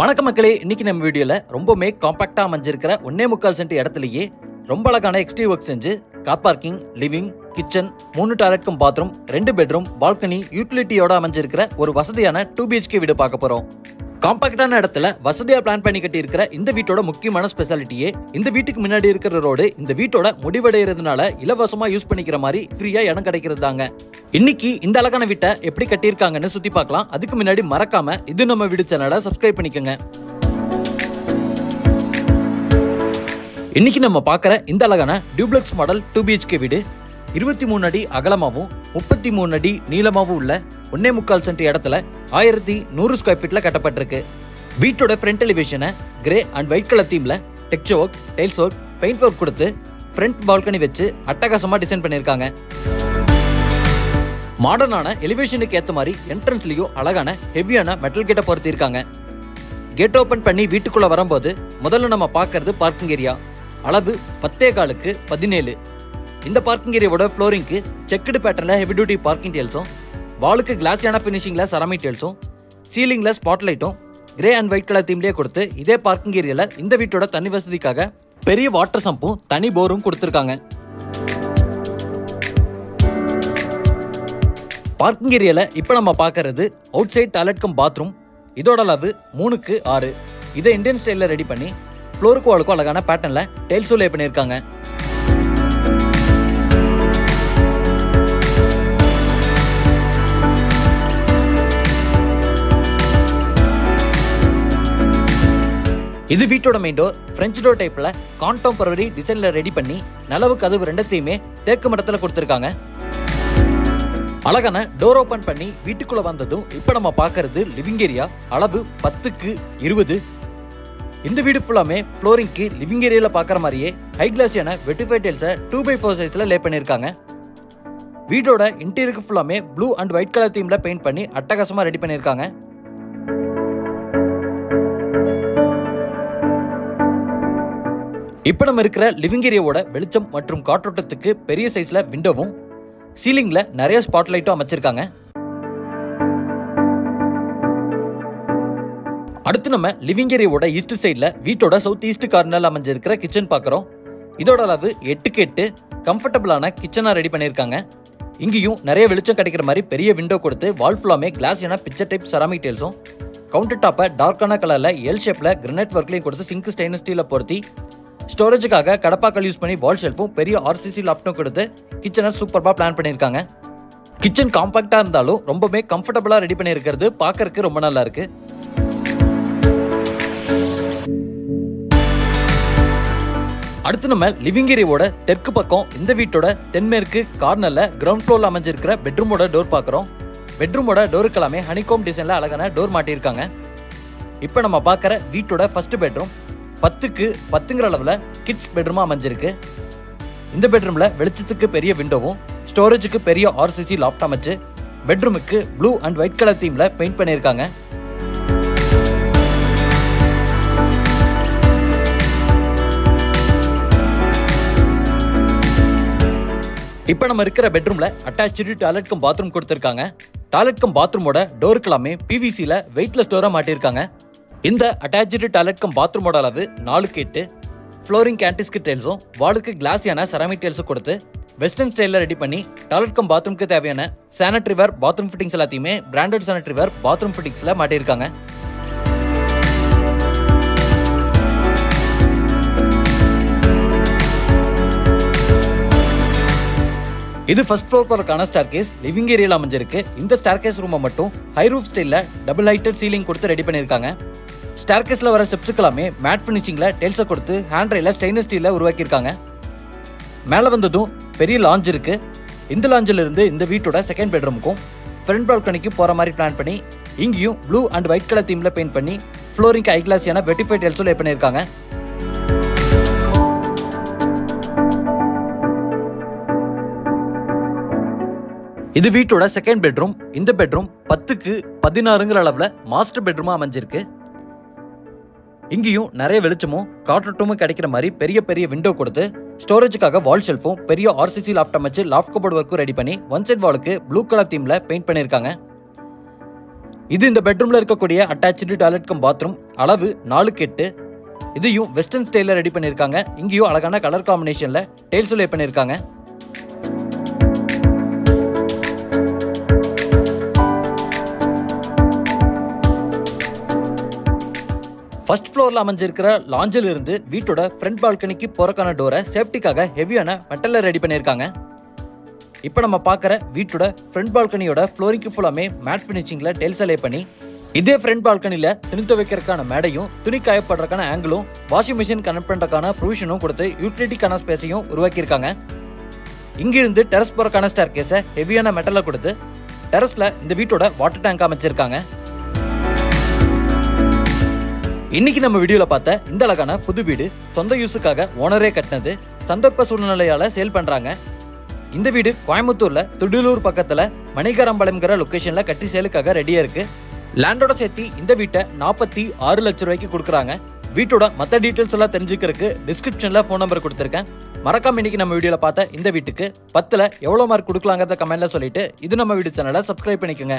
வணக்க மக்களே இன்னைக்கு நம்ம வீடியோல ரொம்பவுமே காம்பாக்டா அமைஞ்சிருக்கிற ஒன்னே முக்கால் சென்ட் இடத்துலயே ரொம்ப அழகான எக்ஸ்டி ஒர்க் செஞ்சு கார் பார்க்கிங் லிவிங் கிச்சன் மூணு டாய்லெட்க்கும் பாத்ரூம் ரெண்டு பெட்ரூம் பால்கனி யூட்டிலிட்டியோட அமைஞ்சிருக்கிற ஒரு வசதியான டூ பிஹெச்கே வீடு பார்க்க போறோம். காம்பாக்டான இடத்துல வசதியா பிளான் பண்ணி கட்டி இருக்கிற இந்த வீட்டோட முக்கியமான ஸ்பெஷாலிட்டியே இந்த வீட்டுக்கு முன்னாடி இருக்கிற ரோடு இந்த வீட்டோட முடிவடைகிறதுனால இலவசமா யூஸ் பண்ணிக்கிற மாதிரி ஃப்ரீயா இடம் கிடைக்கிறது தாங்க இன்னைக்கு இந்த அழகான வீட்டை எப்படி கட்டியிருக்காங்கன்னு சுத்தி பார்க்கலாம். அதுக்கு முன்னாடி மறக்காம இது நம்ம வீடு சேனலை சப்ஸ்கிரைப் பண்ணிக்கோங்க. இன்னைக்கு நம்ம பார்க்குற இந்த அழகான டியூப்ளெக்ஸ் மாடல் டூ பிஹெச்கே வீடு இருபத்தி மூணு அடி அகலமாகவும் முப்பத்தி மூணு அடி நீளமாகவும் உள்ள ஒன்னே முக்கால் சென்ட் இடத்துல ஆயிரத்தி நூறு ஸ்கொயர் ஃபீட்டில் கட்டப்பட்டிருக்கு. வீட்டோட ஃப்ரண்ட் எலிவேஷனை grey and white colour தீமில் texture work tiles work paint work கொடுத்து ஃப்ரண்ட் பால்கனி வச்சு அட்டகாசமாக டிசைன் பண்ணியிருக்காங்க. மாடர்னான எலிவேஷனுக்கு ஏற்ற மாதிரி என்ட்ரன்ஸ்லேயும் அழகான ஹெவியான மெட்டல் கேட்டை பொருத்திருக்காங்க கேட் ஓப்பன் பண்ணி வீட்டுக்குள்ளே வரும்போது முதல்ல நம்ம பார்க்கறது பார்க்கிங் ஏரியா அளவு பத்தே காலுக்கு பதினேழு. இந்த பார்க்கிங் ஏரியாவோட ஃப்ளோரிங்க்கு செக்குடு பேட்டர்ல ஹெவி டியூட்டி பார்க்கிங் டேல்ஸும் வாலுக்கு கிளாஸியான ஃபினிஷிங்கில் சராமிக் டேல்ஸும் சீலிங்ல ஸ்பாட்லைட்டும் கிரே அண்ட் ஒயிட் கலர் தீம்லேயே கொடுத்து இதே பார்க்கிங் ஏரியாவில் இந்த வீட்டோட தண்ணி வசதிக்காக பெரிய வாட்டர் சம்பும் தனி போரும் கொடுத்துருக்காங்க. பார்க்கிங் ஏரியால இப்போ நம்ம பார்க்கறது outside toilet cum bathroom இதோட அளவு மூணுக்கு ஆறு. இதை இந்தியன் ஸ்டைலில் ரெடி பண்ணி ஃப்ளோருக்கும் வாலுக்கும் அழகான பேட்டர்னில் டைல்ஸும் லே பண்ணியிருக்காங்க. இது வீட்டோட மெயின் டோர் ஃப்ரெஞ்சு டோர் டைப்பில் கான்டெம்பரரி டிசைனில் ரெடி பண்ணி நலவு கதவு ரெண்டத்தையுமே தேக்கு மரத்தில் கொடுத்துருக்காங்க. அழகான டோர் ஓபன் பண்ணி வீட்டுக்குள்ள வந்ததும் இப்போ நம்ம பார்க்கறது லிவிங் ஏரியா அளவு பத்துக்கு இருபது. இந்த வீடு ஃபுல்லாமே ஃப்ளோரிங்க்கு லிவிங் ஏரியால பார்க்குற மாதிரியே ஹை கிளாஸியான வெட்டிஃபை டைல்ஸை டூ பை ஃபோர் சைஸில் லே பண்ணியிருக்காங்க வீடோட இன்டீரியருக்கு ஃபுல்லாமே ப்ளூ அண்ட் ஒயிட் கலர் தீம்ல பெயிண்ட் பண்ணி அட்டகாசமாக ரெடி பண்ணியிருக்காங்க இப்போ நம்ம இருக்கிற லிவிங் ஏரியாவோட வெளிச்சம் மற்றும் காற்றோட்டத்துக்கு பெரிய சைஸ்ல விண்டோவும் சீலிங்ல நிறைய ஸ்பாட் லைட்டும் அமைச்சிருக்காங்க. அடுத்து நம்ம லிவிங் ஏரியாவோட ஈஸ்ட் சைடில் வீட்டோட சவுத் ஈஸ்ட் கார்னரில் அமைஞ்சிருக்கிற கிச்சன் பார்க்குறோம். இதோட அளவு எட்டுக்கு எட்டு கம்ஃபர்டபுளான கிச்சனாக ரெடி பண்ணியிருக்காங்க. இங்கேயும் நிறைய வெளிச்சம் கிடைக்கிற மாதிரி பெரிய விண்டோ கொடுத்து வால் ஃபுல்லாமே கிளாஸ் ஏன்னா பிக்சர் டைப் செராமிக் டைல்ஸும் கவுண்டர் டாப்பை டார்க்கான கலரில் எல் ஷேப்பில் கிரனைட் ஒர்க்லையும் கொடுத்து சிங்க் ஸ்டெயின்லெஸ் ஸ்டீலில் பொருத்தி ஸ்டோரேஜுக்காக கடப்பாக்கள் யூஸ் பண்ணி வால் ஷெல்ஃபும் பெரிய ஆர்சிசி லாஃப்ட்டும் கொடுத்து கிச்சனை சூப்பராக பிளான் பண்ணியிருக்காங்க. கிச்சன் காம்பாக்டாக இருந்தாலும் ரொம்பவே கம்ஃபர்டபுளாக ரெடி பண்ணியிருக்கிறது பார்க்கறதுக்கு ரொம்ப நல்லா இருக்கு. அடுத்து நம்ம லிவிங் தெற்கு பக்கம் இந்த வீட்டோட தென்மேற்கு கார்னரில் கிரவுண்ட் ஃப்ளோரில் அமைஞ்சிருக்கிற பெட்ரூமோட டோர் பார்க்குறோம். பெட்ரூமோட டோருக்கு எல்லாமே ஹனிகோம் டிசைனில் அழகான டோர் மாட்டியிருக்காங்க. இப்போ நம்ம பார்க்குற வீட்டோட ஃபர்ஸ்ட் பெட்ரூம் பத்துக்கு பத்துங்கிற அளவில் கிட்ஸ் பெட்ரூமாக அமைஞ்சிருக்கு. இந்த பெட்ரூமில் வெளிச்சத்துக்கு பெரிய விண்டோவும் ஸ்டோரேஜுக்கு பெரிய ஆர்சிசி லாஃப்ட் அமைச்சு பெட்ரூமுக்கு ப்ளூ அண்ட் ஒயிட் கலர் தீமில் பெயிண்ட் பண்ணியிருக்காங்க. இப்போ நம்ம இருக்கிற பெட்ரூமில் அட்டாச்சு டாய்லெட்க்கும் பாத்ரூம் கொடுத்துருக்காங்க. டாய்லெட்க்கும் பாத்ரூமோட டோருக்கு எல்லாமே பிவிசியில் வெயிட்லெஸ் டோராக மாட்டியிருக்காங்க. இந்த அட்டாச்சு டாய்லெட் கம் பாத்ரூமோட அளவு நாலுக்கு எட்டு ஃப்ளோரிங் கேண்டிஸ்க்கு டைல்ஸும் வாலுக்கு கிளாஸியான செராமிக் டைல்ஸும் கொடுத்து வெஸ்டர்ன் ஸ்டைலில் ரெடி பண்ணி டாய்லெட் கம் பாத்ரூம்க்கு தேவையான சானிட்டரி வேர் பாத்ரூம் ஃபிட்டிங்ஸ் எல்லாத்தையுமே பிராண்டட் சானிட்டரி வேர் பாத்ரூம் ஃபிட்டிங்ஸில் மாட்டியிருக்காங்க. இது ஃபர்ஸ்ட் ஃப்ளோர் போகிறக்கான ஸ்டார் கேஸ் லிவிங் ஏரியாவில் அமைஞ்சிருக்கு. இந்த ஸ்டார் கேஸ் ரூமை மட்டும் ஹை ரூஃப் ஸ்டைலில் டபுள் ஹைட்டட் சீலிங் கொடுத்து ரெடி பண்ணியிருக்காங்க. ஸ்டார்கேஸில் வர ஸ்டெப்ஸுக்கெல்லாமே மேட் ஃபினிஷிங்கில் டெல்ஸை கொடுத்து ஹேண்ட் ரயில ஸ்டெயின்லெஸ் ஸ்டீலில் உருவாக்கியிருக்காங்க. மேலே வந்ததும் பெரிய லாஞ்ச் இருக்கு. இந்த லாஞ்சிலிருந்து இந்த வீட்டோட செகண்ட் பெட்ரூமுக்கும் ஃப்ரண்ட் பால்கனிக்கு போகிற மாதிரி பிளான் பண்ணி இங்கேயும் ப்ளூ அண்ட் ஒயிட் கலர் தீமில் பெயிண்ட் பண்ணி ஃப்ளோரிங்க்கு ஐ கிளாஸியான வெட்டிஃபை டெல்ஸும் லே பண்ணியிருக்காங்க. இது வீட்டோட செகண்ட் பெட்ரூம் இந்த பெட்ரூம் பத்துக்கு பதினாறுங்கிற அளவில் மாஸ்டர் பெட்ரூமாக அமைஞ்சிருக்கு. இங்கேயும் நிறைய வெளிச்சமும் காற்றோட்டமும் கிடைக்கிற மாதிரி பெரிய பெரிய விண்டோ கொடுத்து ஸ்டோரேஜுக்காக வால் ஷெல்ஃபும் பெரிய ஆர்சிசி லாஃப்ட் அமைச்சு லாஃப்ட் கபோர்ட் ஒர்க்கும் ரெடி பண்ணி ஒன் சைட் வாலுக்கு ப்ளூ கலர் தீமில் பெயிண்ட் பண்ணியிருக்காங்க. இது இந்த பெட்ரூமில் இருக்கக்கூடிய அட்டாச்சு டாய்லெட் கம் பாத்ரூம் அளவு நாலுக்கு எட்டு. இதையும் வெஸ்டர்ன் ஸ்டைலில் ரெடி பண்ணியிருக்காங்க. இங்கேயும் அழகான கலர் காம்பினேஷனில் டெய்ல்ஸ் லே பண்ணியிருக்காங்க. ஃபர்ஸ்ட் ஃப்ளோரில் அமைஞ்சிருக்கிற லாஞ்சில் இருந்து வீட்டோட ஃப்ரண்ட் பால்கனிக்கு போறக்கான டோரை சேஃப்டிக்காக ஹெவியான மெட்டலில் ரெடி பண்ணியிருக்காங்க. இப்போ நம்ம பார்க்குற வீட்டோட ஃப்ரண்ட் பால்கனியோட ஃப்ளோரிங்க்கு ஃபுல்லாமே மேட் ஃபினிஷிங்கில் டெல்ஸ் அலே பண்ணி இதே ஃப்ரண்ட் பால்கனியில் துணி துவைக்கிறதுக்கான மேடையும் துணி காயப்படுறதுக்கான ஆங்கிளும் வாஷிங் மிஷின் கனெக்ட் பண்ணுறதுக்கான ப்ரொவிஷனும் கொடுத்து யூட்டிலிட்டிக்கான ஸ்பேஸையும் உருவாக்கியிருக்காங்க. இங்கிருந்து டெரஸ் போகிறக்கான ஸ்டார் கேஸை ஹெவியான மெட்டலை கொடுத்து டெரஸில் இந்த வீட்டோட வாட்டர் டேங்க் அமைச்சிருக்காங்க. இன்னைக்கு நம்ம வீடியோல பார்த்த இந்த அழகான புது வீடு சொந்த யூஸுக்காக ஓனரே கட்டினது சந்தர்ப்ப சூழ்நிலையால சேல் பண்றாங்க. இந்த வீடு கோயம்புத்தூர்ல துடிலூர் பக்கத்துல மணிகரம்பாளையம்ங்கிற லொகேஷன்ல கட்டி சேலுக்காக ரெடியா இருக்கு. லேண்டோட சேர்த்து இந்த வீட்டை நாற்பத்தி ஆறு லட்சம் ரூபாய்க்கு கொடுக்குறாங்க. வீட்டோட மற்ற டீட்டெயில்ஸ் எல்லாம் தெரிஞ்சுக்கிறதுக்கு டிஸ்கிரிப்ஷன்ல ஃபோன் நம்பர் கொடுத்துருக்கேன். மறக்காம இன்னைக்கு நம்ம வீடியோல பார்த்த இந்த வீட்டுக்கு பத்துல எவ்வளவு மார்க் கொடுக்கலாங்கிறத கமெண்ட்ல சொல்லிட்டு இது நம்ம வீடு சேனலை சப்ஸ்கிரைப் பண்ணிக்கோங்க.